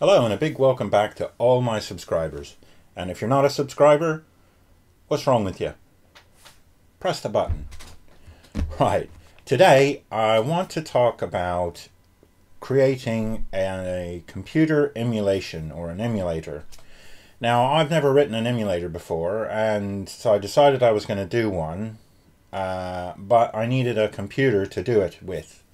Hello and a big welcome back to all my subscribers. And if you're not a subscriber, what's wrong with you? Press the button. Right, today I want to talk about creating a computer emulation or an emulator. Now I've never written an emulator before and so I decided I was going to do one, uh, but I needed a computer to do it with.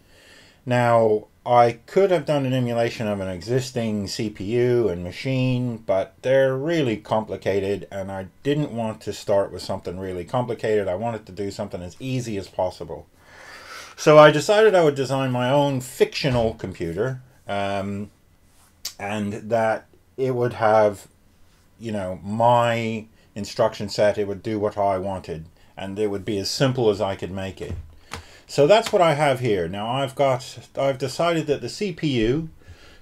Now I could have done an emulation of an existing CPU and machine, but they're really complicated and I didn't want to start with something really complicated. I wanted to do something as easy as possible. So I decided I would design my own fictional computer um, and that it would have, you know, my instruction set. It would do what I wanted and it would be as simple as I could make it. So that's what I have here. Now I've got, I've decided that the CPU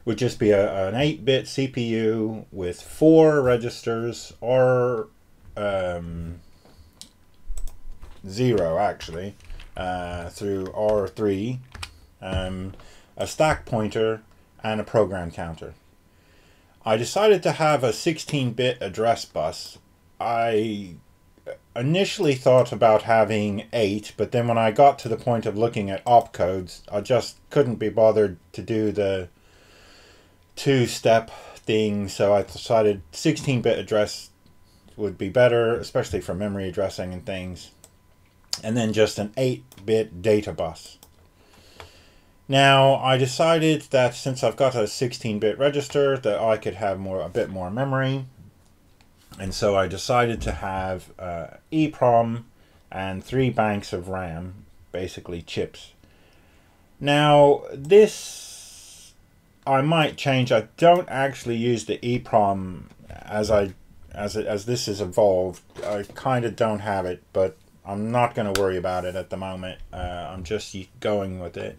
would just be a, an 8-bit CPU with four registers or um, zero actually uh, through R3, um, a stack pointer and a program counter. I decided to have a 16-bit address bus. I initially thought about having eight, but then when I got to the point of looking at opcodes, I just couldn't be bothered to do the two-step thing, so I decided 16-bit address would be better, especially for memory addressing and things. And then just an 8-bit data bus. Now, I decided that since I've got a 16-bit register, that I could have more a bit more memory. And so I decided to have uh, EEPROM and three banks of RAM, basically chips. Now, this I might change. I don't actually use the EEPROM as I as it, as this is evolved. I kind of don't have it, but I'm not going to worry about it at the moment. Uh, I'm just going with it.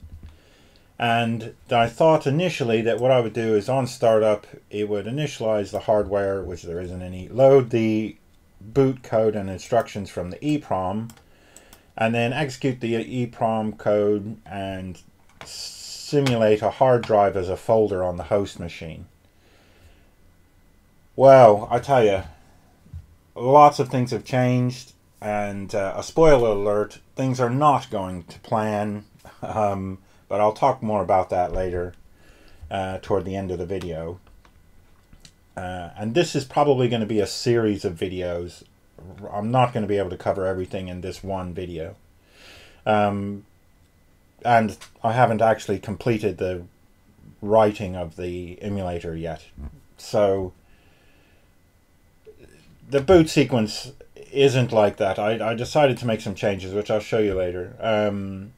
And I thought initially that what I would do is on startup, it would initialize the hardware, which there isn't any, load the boot code and instructions from the EEPROM, and then execute the EEPROM code and simulate a hard drive as a folder on the host machine. Well, I tell you, lots of things have changed, and uh, a spoiler alert, things are not going to plan. Um, but I'll talk more about that later uh, toward the end of the video. Uh, and this is probably going to be a series of videos. I'm not going to be able to cover everything in this one video. Um, and I haven't actually completed the writing of the emulator yet. So the boot sequence isn't like that. I, I decided to make some changes, which I'll show you later. Um,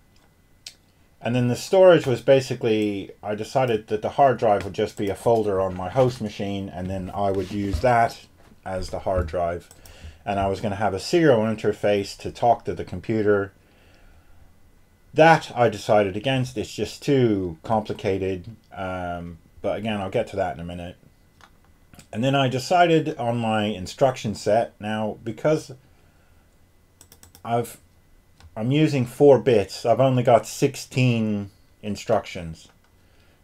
and then the storage was basically, I decided that the hard drive would just be a folder on my host machine, and then I would use that as the hard drive. And I was going to have a serial interface to talk to the computer. That I decided against. It's just too complicated. Um, but again, I'll get to that in a minute. And then I decided on my instruction set. Now, because I've I'm using 4 bits. I've only got 16 instructions.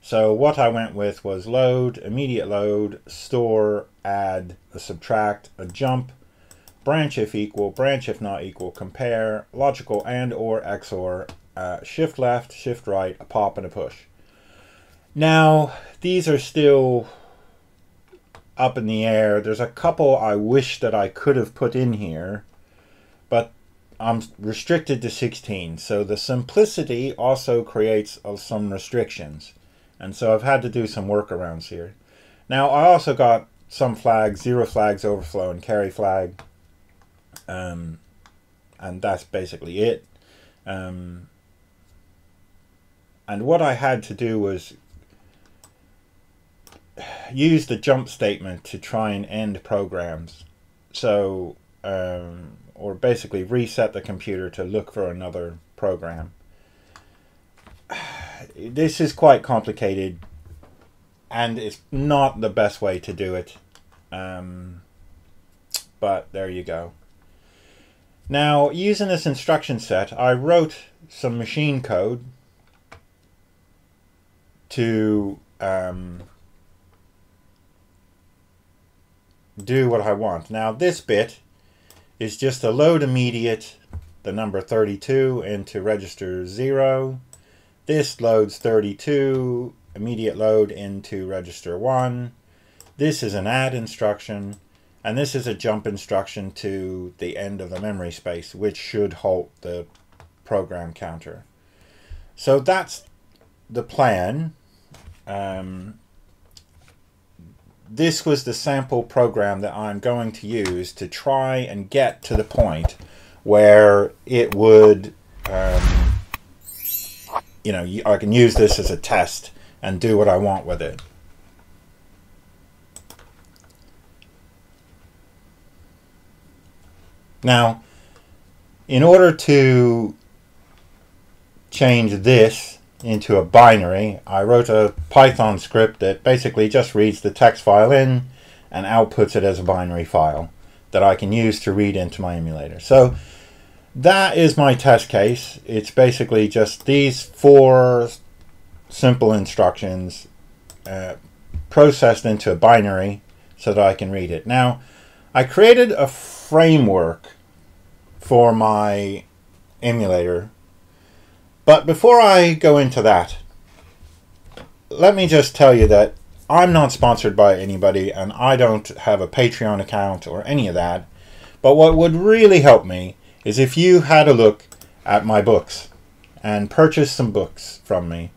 So what I went with was load, immediate load, store, add, a subtract, a jump, branch if equal, branch if not equal, compare, logical and or XOR, uh, shift left, shift right, a pop and a push. Now, these are still up in the air. There's a couple I wish that I could have put in here, I'm restricted to 16. So the simplicity also creates uh, some restrictions. And so I've had to do some workarounds here. Now I also got some flags, zero flags, overflow, and carry flag. Um, and that's basically it. Um, and what I had to do was use the jump statement to try and end programs. So um, or basically reset the computer to look for another program. This is quite complicated and it's not the best way to do it. Um, but there you go. Now, using this instruction set, I wrote some machine code to um, do what I want. Now this bit is just a load immediate the number 32 into register 0. This loads 32 immediate load into register 1. This is an add instruction and this is a jump instruction to the end of the memory space which should halt the program counter. So that's the plan. Um, this was the sample program that I'm going to use to try and get to the point where it would, um, you know, I can use this as a test and do what I want with it. Now, in order to change this into a binary, I wrote a Python script that basically just reads the text file in and outputs it as a binary file that I can use to read into my emulator. So that is my test case. It's basically just these four simple instructions uh, processed into a binary so that I can read it. Now, I created a framework for my emulator but before I go into that, let me just tell you that I'm not sponsored by anybody and I don't have a Patreon account or any of that. But what would really help me is if you had a look at my books and purchase some books from me.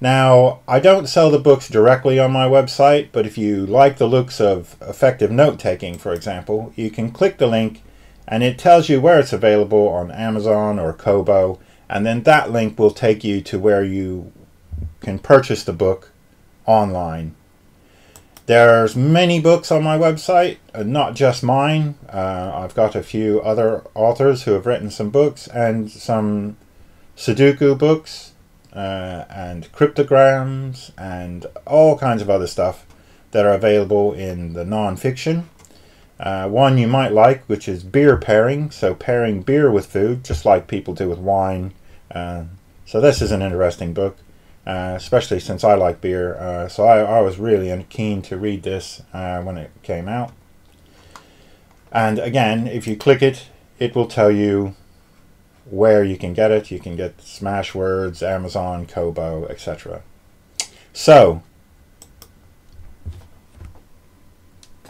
Now, I don't sell the books directly on my website, but if you like the looks of effective note taking, for example, you can click the link and it tells you where it's available on Amazon or Kobo and then that link will take you to where you can purchase the book online. There's many books on my website, uh, not just mine. Uh, I've got a few other authors who have written some books and some Sudoku books uh, and cryptograms and all kinds of other stuff that are available in the non-fiction. Uh, one you might like, which is beer pairing, so pairing beer with food, just like people do with wine uh, so this is an interesting book, uh, especially since I like beer. Uh, so I, I, was really keen to read this uh, when it came out. And again, if you click it, it will tell you where you can get it. You can get Smashwords, Amazon, Kobo, etc. So,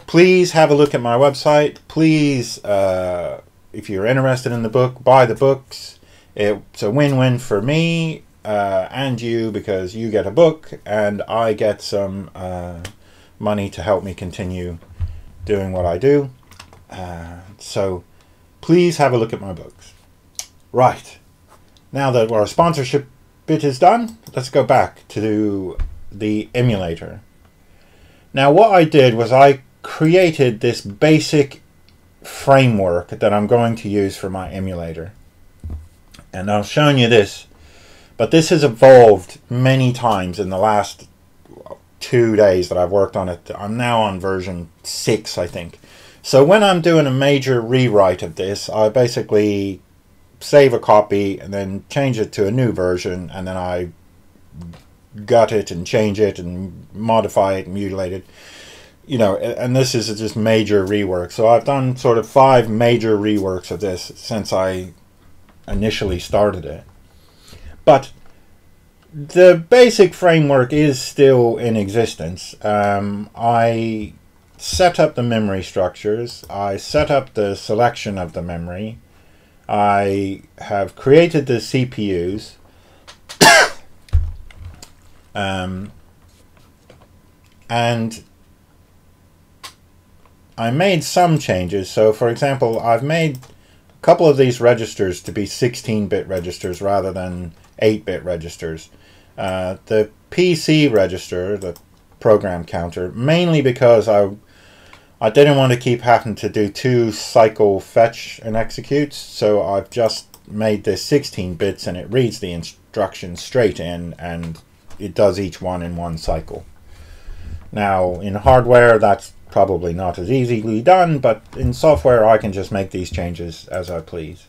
please have a look at my website. Please, uh, if you're interested in the book, buy the books. It's a win-win for me uh, and you because you get a book and I get some uh, money to help me continue doing what I do. Uh, so please have a look at my books. Right. Now that our sponsorship bit is done, let's go back to the emulator. Now what I did was I created this basic framework that I'm going to use for my emulator and I've shown you this but this has evolved many times in the last two days that I've worked on it. I'm now on version 6 I think. So when I'm doing a major rewrite of this I basically save a copy and then change it to a new version and then I gut it and change it and modify it and mutilate it. You know, and this is just major rework. So I've done sort of five major reworks of this since I initially started it. But the basic framework is still in existence. Um, I set up the memory structures. I set up the selection of the memory. I have created the CPUs. um, and I made some changes. So, for example, I've made couple of these registers to be 16-bit registers rather than 8-bit registers. Uh, the PC register, the program counter, mainly because I I didn't want to keep having to do two cycle fetch and executes, so I've just made this 16 bits and it reads the instructions straight in and it does each one in one cycle. Now in hardware that's probably not as easily done, but in software I can just make these changes as I please.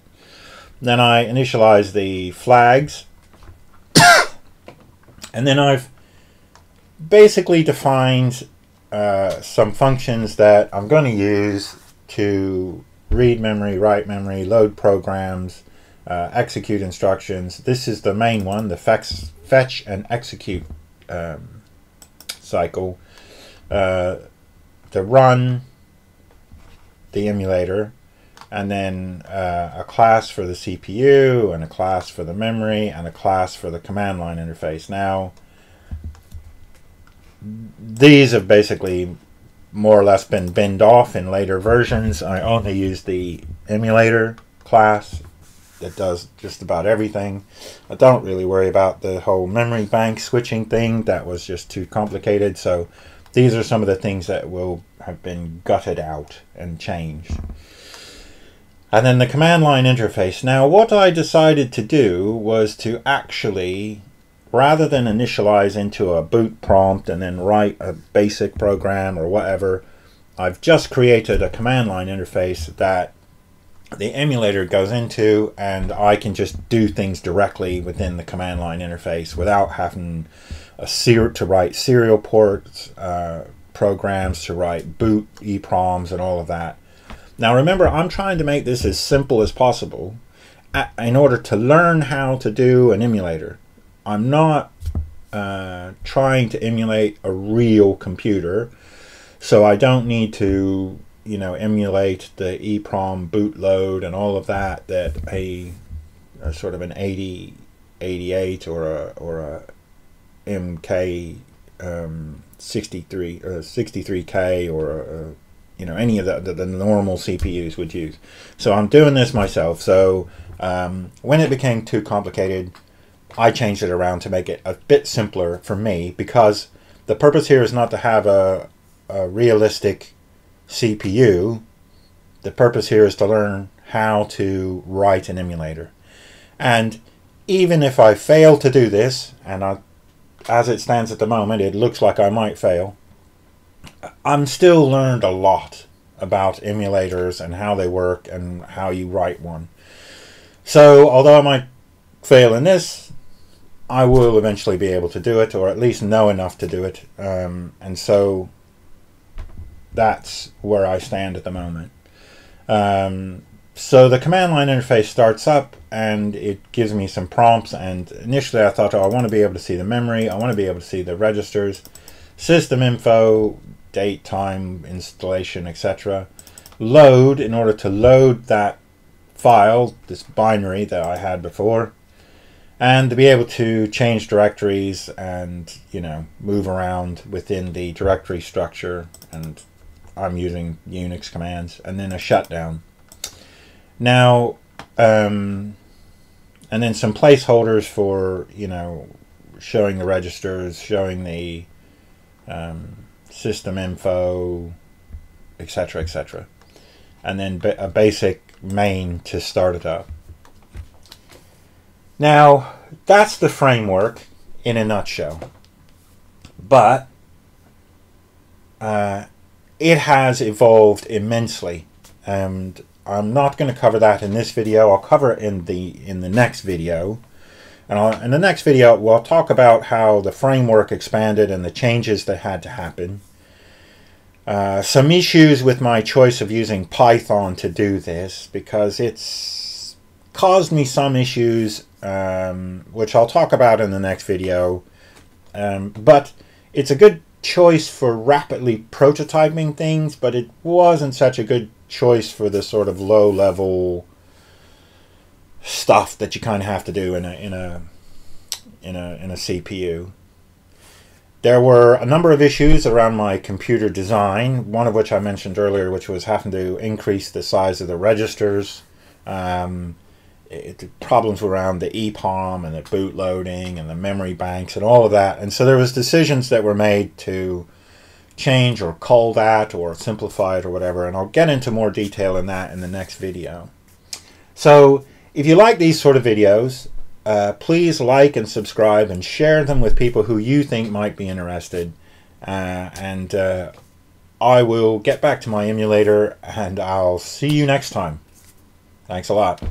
Then I initialize the flags, and then I've basically defined uh, some functions that I'm going to use to read memory, write memory, load programs, uh, execute instructions. This is the main one, the fetch, fetch and execute um, cycle. Uh, to run the emulator and then uh, a class for the CPU and a class for the memory and a class for the command line interface. Now, these have basically more or less been binned off in later versions. I only use the emulator class that does just about everything. I don't really worry about the whole memory bank switching thing. That was just too complicated. So these are some of the things that will have been gutted out and changed. And then the command line interface. Now, what I decided to do was to actually, rather than initialize into a boot prompt and then write a basic program or whatever, I've just created a command line interface that the emulator goes into and I can just do things directly within the command line interface without having a ser- to write serial ports, uh, programs to write boot EPROMs and all of that. Now remember, I'm trying to make this as simple as possible in order to learn how to do an emulator. I'm not uh, trying to emulate a real computer, so I don't need to, you know, emulate the EPROM bootload and all of that that a, a sort of an 80, 88 or a or a MK um, 63 or 63K or a, you know any of the, the, the, normal CPUs would use. So I'm doing this myself. So um, when it became too complicated, I changed it around to make it a bit simpler for me because the purpose here is not to have a, a realistic CPU. The purpose here is to learn how to write an emulator. And even if I fail to do this, and I, as it stands at the moment, it looks like I might fail, I'm still learned a lot about emulators and how they work and how you write one. So although I might fail in this, I will eventually be able to do it or at least know enough to do it. Um, and so that's where I stand at the moment. Um, so the command line interface starts up and it gives me some prompts and initially I thought, oh, I want to be able to see the memory, I want to be able to see the registers, system info, date, time, installation, etc. Load, in order to load that file, this binary that I had before, and to be able to change directories and, you know, move around within the directory structure, and I'm using Unix commands, and then a shutdown. Now, um, and then some placeholders for, you know, showing the registers, showing the um, system info, etc., etc. And then a basic main to start it up. Now, that's the framework in a nutshell. But uh, it has evolved immensely, and I'm not going to cover that in this video. I'll cover it in the in the next video. And I'll, in the next video, we'll talk about how the framework expanded and the changes that had to happen. Uh, some issues with my choice of using Python to do this because it's caused me some issues, um, which I'll talk about in the next video. Um, but it's a good choice for rapidly prototyping things, but it wasn't such a good choice for the sort of low level stuff that you kind of have to do in a in a in a in a CPU. There were a number of issues around my computer design, one of which I mentioned earlier, which was having to increase the size of the registers. Um, it, problems around the EPROM and the boot loading and the memory banks and all of that. And so there was decisions that were made to change or call that or simplify it or whatever. And I'll get into more detail in that in the next video. So if you like these sort of videos, uh, please like and subscribe and share them with people who you think might be interested. Uh, and uh, I will get back to my emulator and I'll see you next time. Thanks a lot.